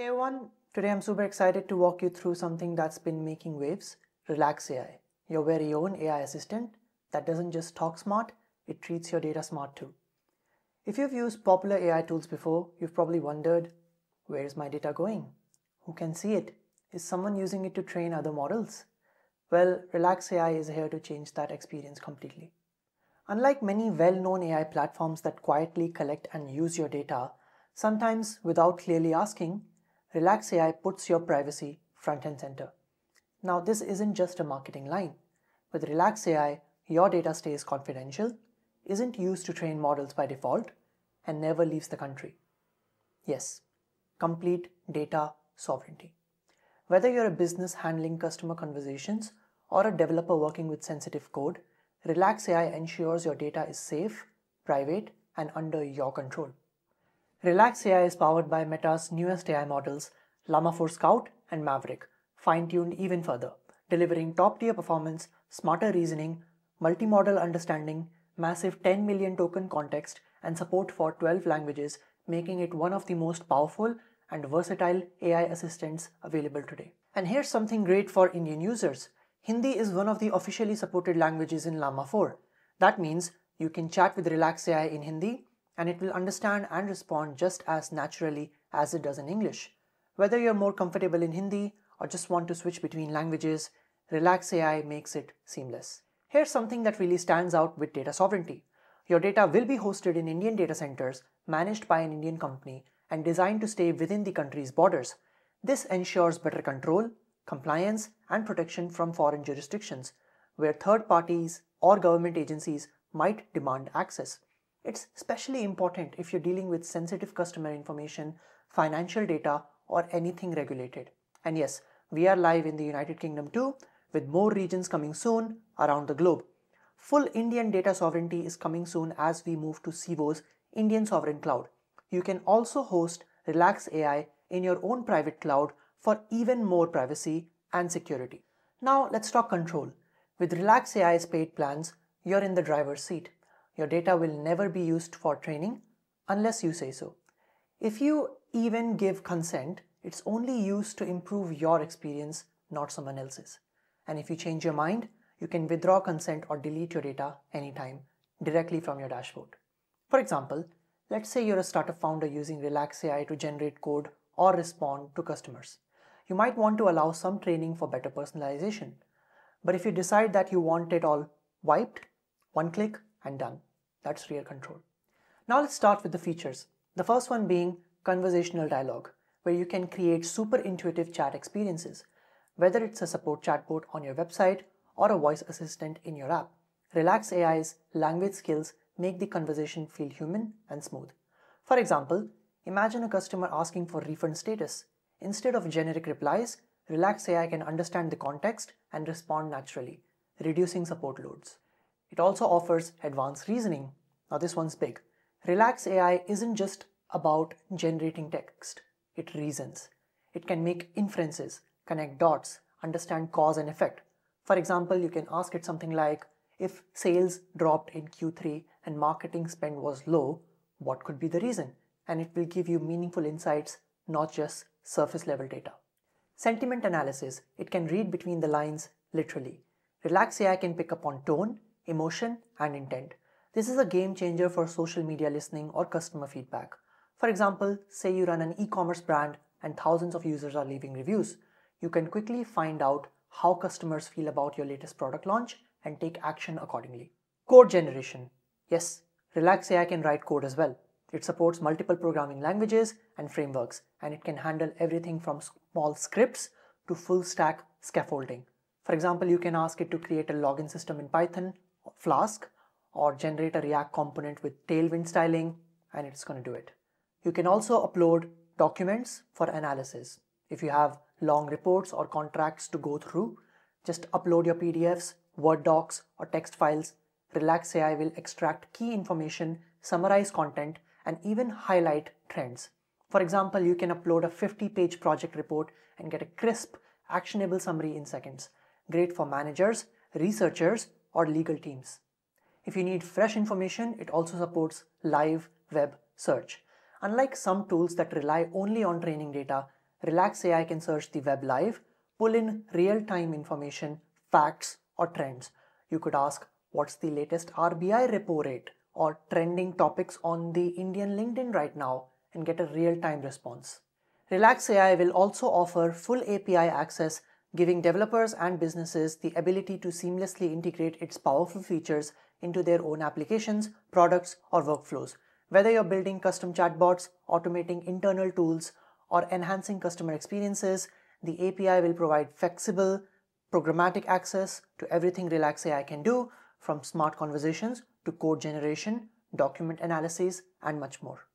Hey everyone, today I'm super excited to walk you through something that's been making waves, Relax AI, your very own AI assistant that doesn't just talk smart, it treats your data smart too. If you've used popular AI tools before, you've probably wondered, where is my data going? Who can see it? Is someone using it to train other models? Well, Relax AI is here to change that experience completely. Unlike many well-known AI platforms that quietly collect and use your data, sometimes without clearly asking, Relax AI puts your privacy front and center. Now, this isn't just a marketing line. With Relax AI, your data stays confidential, isn't used to train models by default, and never leaves the country. Yes, complete data sovereignty. Whether you're a business handling customer conversations or a developer working with sensitive code, Relax AI ensures your data is safe, private, and under your control. Relax AI is powered by Meta's newest AI models, Llama 4 Scout and Maverick, fine-tuned even further, delivering top-tier performance, smarter reasoning, multimodal understanding, massive 10 million token context, and support for 12 languages, making it one of the most powerful and versatile AI assistants available today. And here's something great for Indian users. Hindi is one of the officially supported languages in Llama 4. That means you can chat with Relax AI in Hindi and it will understand and respond just as naturally as it does in English. Whether you're more comfortable in Hindi or just want to switch between languages, Relax AI makes it seamless. Here's something that really stands out with data sovereignty. Your data will be hosted in Indian data centers managed by an Indian company and designed to stay within the country's borders. This ensures better control, compliance, and protection from foreign jurisdictions, where third parties or government agencies might demand access. It's especially important if you're dealing with sensitive customer information, financial data, or anything regulated. And yes, we are live in the United Kingdom too, with more regions coming soon around the globe. Full Indian data sovereignty is coming soon as we move to Civo's Indian Sovereign Cloud. You can also host Relax AI in your own private cloud for even more privacy and security. Now let's talk control. With Relax AI's paid plans, you're in the driver's seat. Your data will never be used for training unless you say so. If you even give consent, it's only used to improve your experience, not someone else's. And if you change your mind, you can withdraw consent or delete your data anytime directly from your dashboard. For example, let's say you're a startup founder using Relax AI to generate code or respond to customers. You might want to allow some training for better personalization. But if you decide that you want it all wiped, one click and done. That's real control. Now let's start with the features. The first one being conversational dialogue, where you can create super intuitive chat experiences whether it's a support chatbot on your website or a voice assistant in your app. Relax AI's language skills make the conversation feel human and smooth. For example, imagine a customer asking for refund status. Instead of generic replies, Relax AI can understand the context and respond naturally, reducing support loads. It also offers advanced reasoning. Now this one's big. Relax AI isn't just about generating text, it reasons. It can make inferences, connect dots, understand cause and effect. For example, you can ask it something like, if sales dropped in Q3 and marketing spend was low, what could be the reason? And it will give you meaningful insights, not just surface level data. Sentiment analysis, it can read between the lines literally. Relax AI can pick up on tone, emotion, and intent. This is a game changer for social media listening or customer feedback. For example, say you run an e-commerce brand and thousands of users are leaving reviews you can quickly find out how customers feel about your latest product launch and take action accordingly. Code generation. Yes, Relax AI can write code as well. It supports multiple programming languages and frameworks, and it can handle everything from small scripts to full stack scaffolding. For example, you can ask it to create a login system in Python, Flask, or generate a React component with Tailwind styling, and it's going to do it. You can also upload documents for analysis. If you have long reports or contracts to go through, just upload your PDFs, Word docs, or text files. Relax AI will extract key information, summarize content, and even highlight trends. For example, you can upload a 50 page project report and get a crisp, actionable summary in seconds. Great for managers, researchers, or legal teams. If you need fresh information, it also supports live web search. Unlike some tools that rely only on training data, Relax AI can search the web live, pull in real-time information, facts, or trends. You could ask, what's the latest RBI repo rate or trending topics on the Indian LinkedIn right now and get a real-time response. Relax AI will also offer full API access, giving developers and businesses the ability to seamlessly integrate its powerful features into their own applications, products, or workflows. Whether you're building custom chatbots, automating internal tools, or enhancing customer experiences, the API will provide flexible, programmatic access to everything Relax AI can do, from smart conversations to code generation, document analysis, and much more.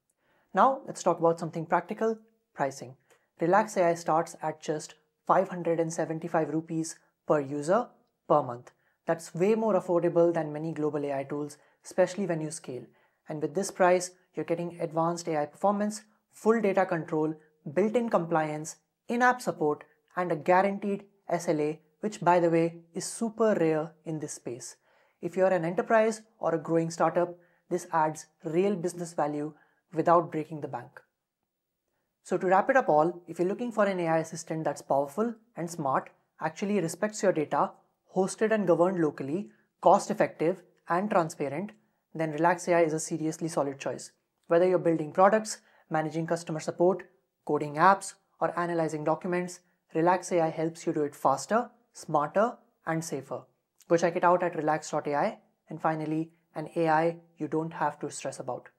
Now, let's talk about something practical pricing. Relax AI starts at just 575 rupees per user per month. That's way more affordable than many global AI tools, especially when you scale. And with this price, you're getting advanced AI performance, full data control, built-in compliance, in-app support, and a guaranteed SLA, which by the way is super rare in this space. If you're an enterprise or a growing startup, this adds real business value without breaking the bank. So to wrap it up all, if you're looking for an AI assistant that's powerful and smart, actually respects your data, hosted and governed locally, cost effective and transparent, then Relax AI is a seriously solid choice. Whether you're building products, managing customer support, coding apps, or analyzing documents, Relax AI helps you do it faster, smarter, and safer. Go check it out at relax.ai. And finally, an AI you don't have to stress about.